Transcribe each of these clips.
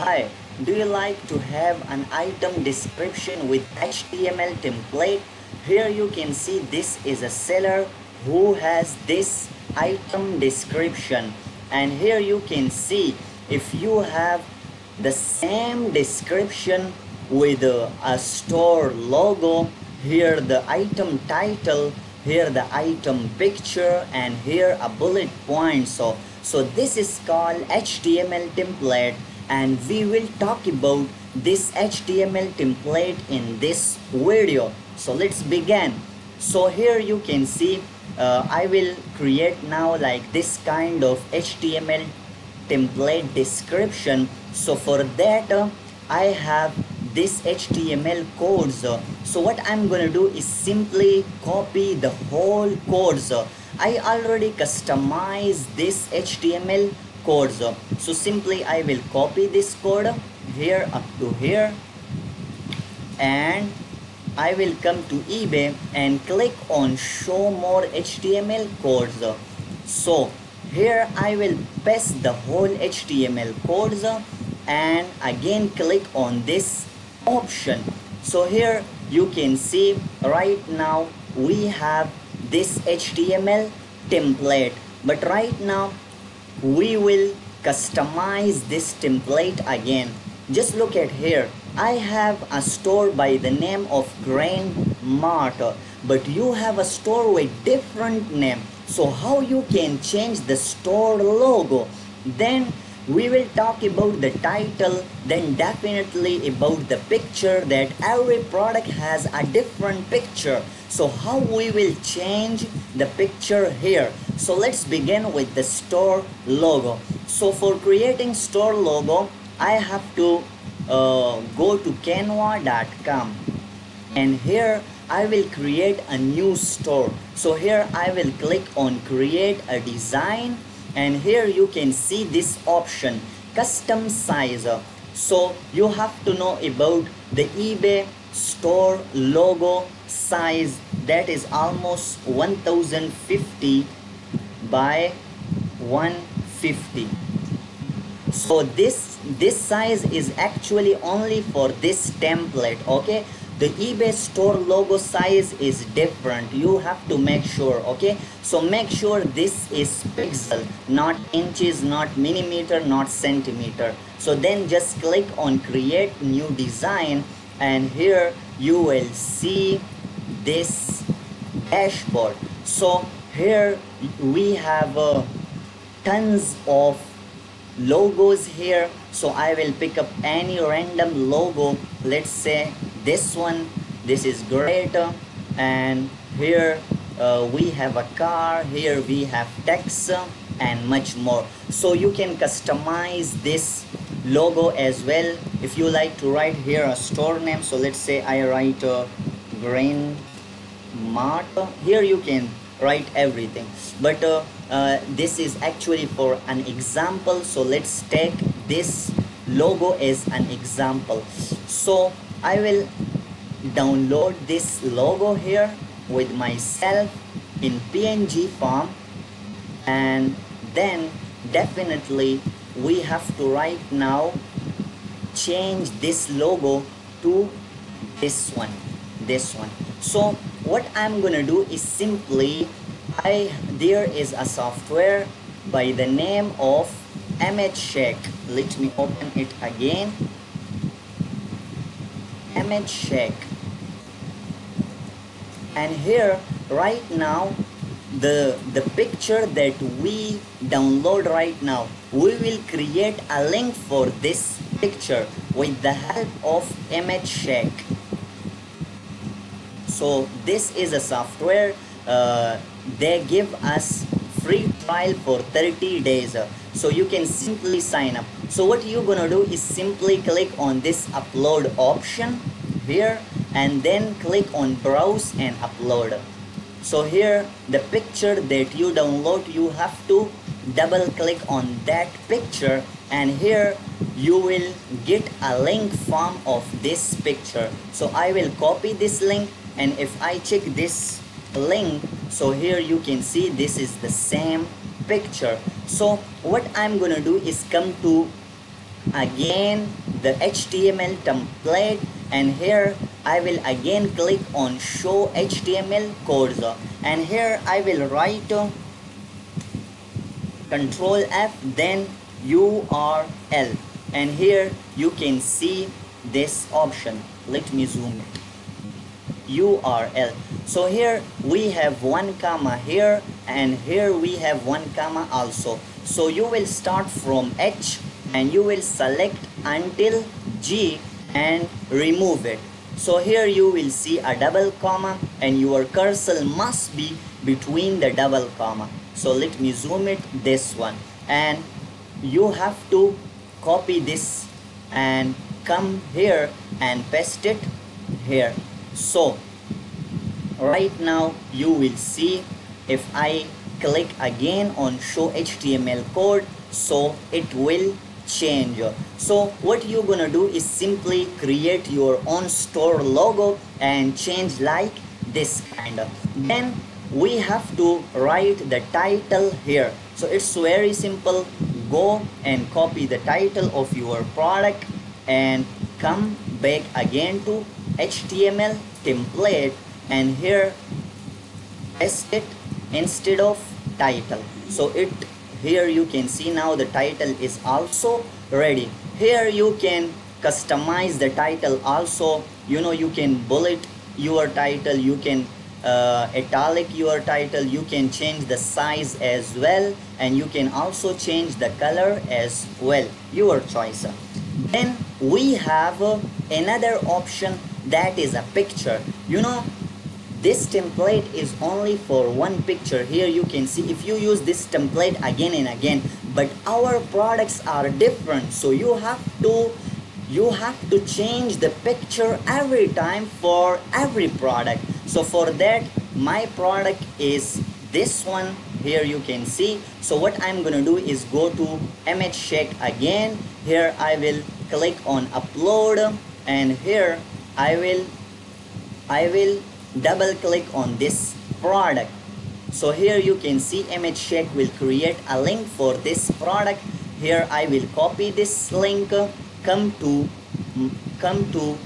Hi, do you like to have an item description with HTML template? Here you can see this is a seller who has this item description. And here you can see if you have the same description with a, a store logo here the item title here the item picture and here a bullet point. So so this is called html template and we will talk about this html template in this video. So let's begin. So here you can see uh, i will create now like this kind of html template description. So for that uh, i have this html codes. So what i'm gonna do is simply copy the whole codes. I already customize this html codes so simply i will copy this code here up to here and I will come to eBay and click on show more HTML codes. So here I will paste the whole HTML codes and again click on this option. So here you can see right now we have this HTML template but right now we will customize this template again. Just look at here. I have a store by the name of Grain Mart but you have a store with different name. So how you can change the store logo? Then we will talk about the title then definitely about the picture that every product has a different picture. So how we will change the picture here so let's begin with the store logo. So for creating store logo I have to uh, go to canva.com and here I will create a new store. So here I will click on create a design. And here you can see this option custom size. So you have to know about the eBay store logo size. That is almost 1050 by 150 so this this size is actually only for this template okay? The ebay store logo size is different. You have to make sure okay? So make sure this is pixel not inches not millimeter not centimeter. So then just click on create new design and here you will see this dashboard. So here we have uh, tons of logos here. So I will pick up any random logo. Let's say this one this is great and here uh, we have a car here we have text and much more. So you can customize this logo as well. If you like to write here a store name so let's say I write a grain mart. Here you can write everything. But uh, uh, this is actually for an example so let's take this logo as an example. So I will download this logo here with myself in PNG form and then definitely we have to right now change this logo to this one this one. So what I'm gonna do is simply I there is a software by the name of ImageShack let me open it again. ImageShack and here right now the the picture that we download right now we will create a link for this picture with the help of Image MHShake so this is a software uh, they give us free trial for 30 days so you can simply sign up. So what you're gonna do is simply click on this upload option here and then click on browse and upload. So here the picture that you download you have to double click on that picture and here you will get a link form of this picture. So I will copy this link and if I check this link so here you can see this is the same picture. So what I'm gonna do is come to again the HTML template. And here I will again click on show HTML codes and here I will write uh, control F then URL and here you can see this option. Let me zoom URL so here we have one comma here and here we have one comma also. So you will start from H and you will select until G and remove it. So here you will see a double comma and your cursor must be between the double comma. So let me zoom it this one. And you have to copy this and come here and paste it here so right now you will see if I click again on show HTML code so it will change. So what you're gonna do is simply create your own store logo and change like this kind. Of then we have to write the title here. So it's very simple. Go and copy the title of your product and come back again to HTML template and here it instead of title. So it here you can see now the title is also ready. Here you can customize the title also. You know you can bullet your title you can uh, italic your title you can change the size as well and you can also change the color as well. Your choice. Then we have uh, another option that is a picture. You know this template is only for one picture. Here you can see if you use this template again and again but our products are different. So you have to you have to change the picture every time for every product. So for that my product is this one. Here you can see. So what I'm gonna do is go to ImageShack again. Here I will click on upload and here I will I will double click on this product. So here you can see ImageShack will create a link for this product. Here I will copy this link. Come to come to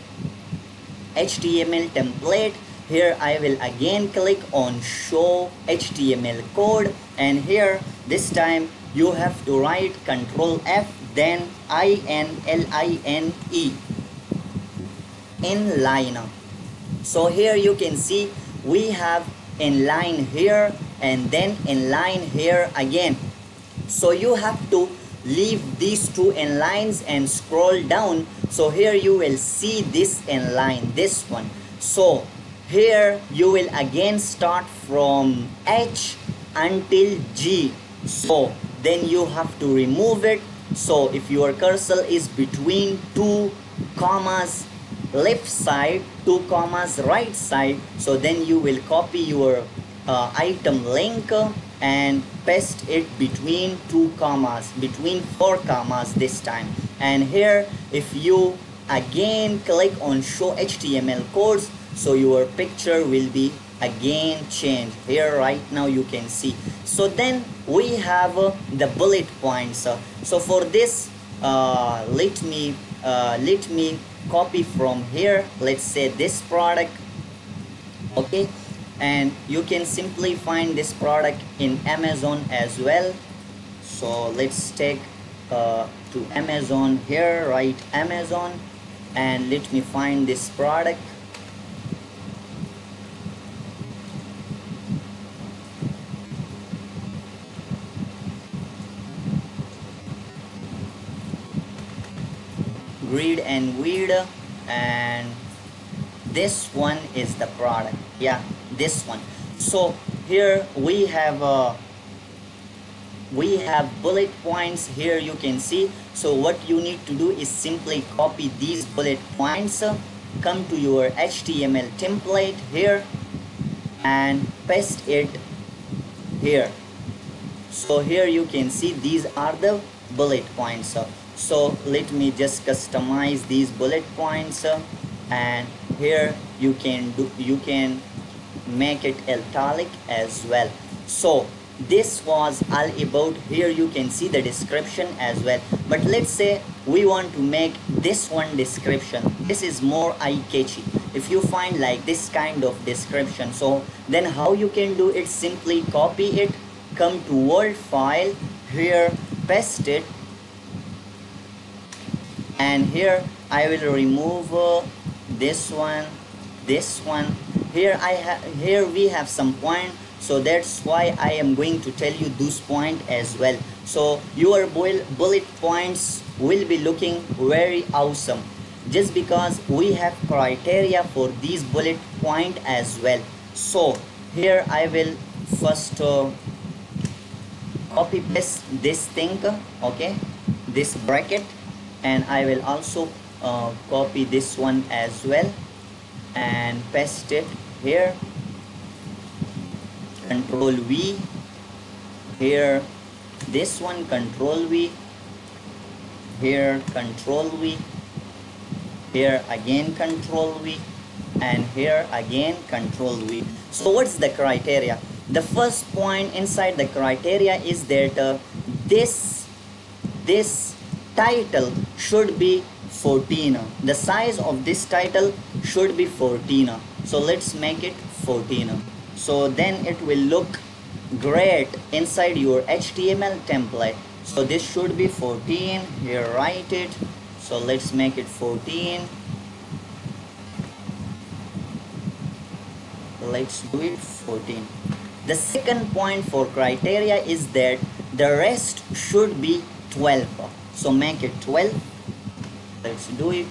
HTML template. Here I will again click on show HTML code. And here this time you have to write control F then I N L I N E inline so here you can see we have inline here and then inline here again. So you have to leave these two inlines and scroll down. So here you will see this inline this one. So here you will again start from H until G. So then you have to remove it. So if your cursor is between two commas left side two commas right side. So then you will copy your uh, item link and paste it between two commas between four commas this time. And here if you again click on show HTML codes so your picture will be again changed. Here right now you can see. So then we have uh, the bullet points. Uh, so for this uh, let me uh, let me copy from here. Let's say this product. Okay. And you can simply find this product in Amazon as well. So let's take uh, to Amazon here right Amazon. And let me find this product grid and weed and this one is the product. Yeah this one. So here we have uh, we have bullet points here you can see. So what you need to do is simply copy these bullet points come to your HTML template here and paste it here. So here you can see these are the bullet points so let me just customize these bullet points uh, and here you can do you can make it italic as well. So this was all about here you can see the description as well. But let's say we want to make this one description. This is more eye-catchy if you find like this kind of description so then how you can do it? Simply copy it come to word file here paste it and here I will remove uh, this one this one. Here I have here we have some point. So that's why I am going to tell you this point as well. So your bullet points will be looking very awesome. Just because we have criteria for these bullet point as well. So here I will first uh, copy paste this thing okay? This bracket and I will also uh, copy this one as well and paste it here. Control V. Here this one control V. Here control V. Here again control V. And here again control V. So what's the criteria? The first point inside the criteria is that uh, this this title should be 14 the size of this title should be 14 so let's make it 14 so then it will look great inside your HTML template. So this should be 14 here write it. So let's make it 14 let's do it 14 the second point for criteria is that the rest should be 12 so make it 12 let's do it.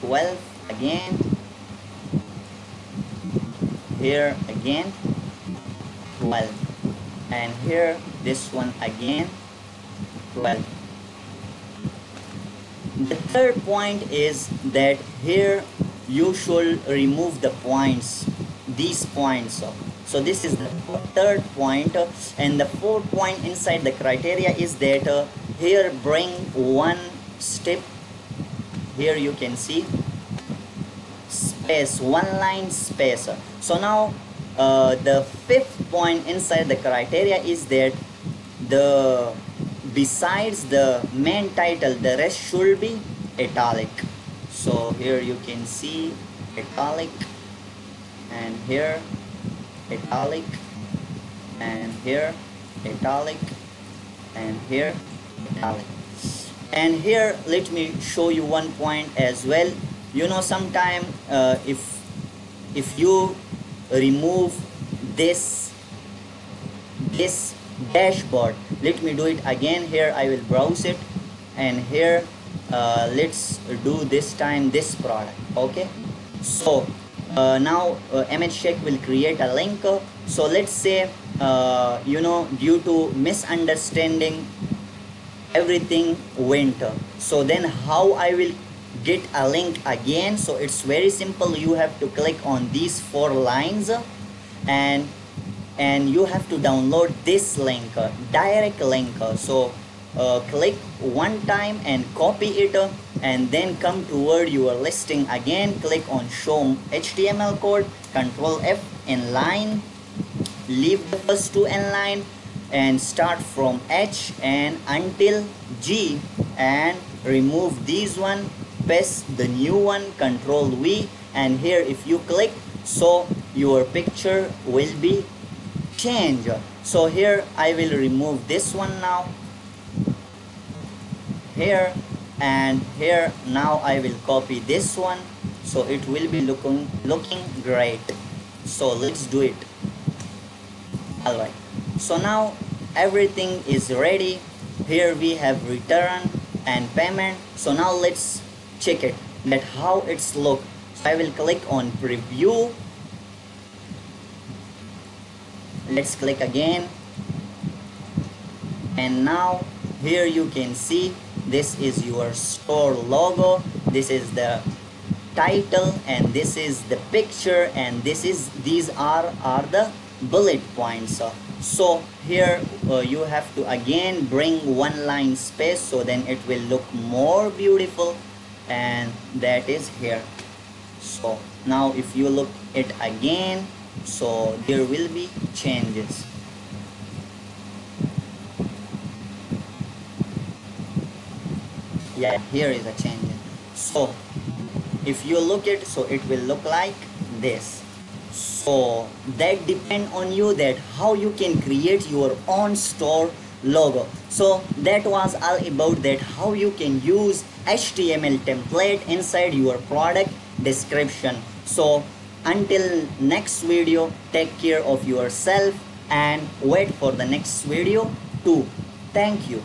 12 again. Here again. 12 and here this one again. 12 the third point is that here you should remove the points these points. So this is the third point and the fourth point inside the criteria is that uh, here bring one step. Here you can see space one line space. So now uh, the fifth point inside the criteria is that the besides the main title the rest should be italic so here you can see italic and here italic and here italic and here italic. And here let me show you one point as well. You know sometime uh, if if you remove this this dashboard let me do it again. Here I will browse it. And here uh, let's do this time this product okay? So uh, now uh, ImageShack will create a link. So let's say uh, you know due to misunderstanding everything went. So then how I will get a link again? So it's very simple. You have to click on these four lines and and you have to download this link direct link. So uh, click one time and copy it and then come toward your listing. Again click on show HTML code control F in line leave the first two in line and start from H and until G and remove these one paste the new one control V and here if you click so your picture will be changed. So here I will remove this one now here and here. Now I will copy this one. So it will be looking looking great. So let's do it. Alright so now everything is ready. Here we have return and payment. So now let's check it that how it's look. So I will click on preview. Let's click again. And now here you can see this is your store logo. This is the title and this is the picture and this is these are are the bullet points. So here uh, you have to again bring one line space so then it will look more beautiful and that is here. So now if you look it again so there will be changes yeah here is a change. So if you look it so it will look like this. So that depend on you that how you can create your own store logo. So that was all about that how you can use html template inside your product description. So until next video take care of yourself and wait for the next video too. Thank you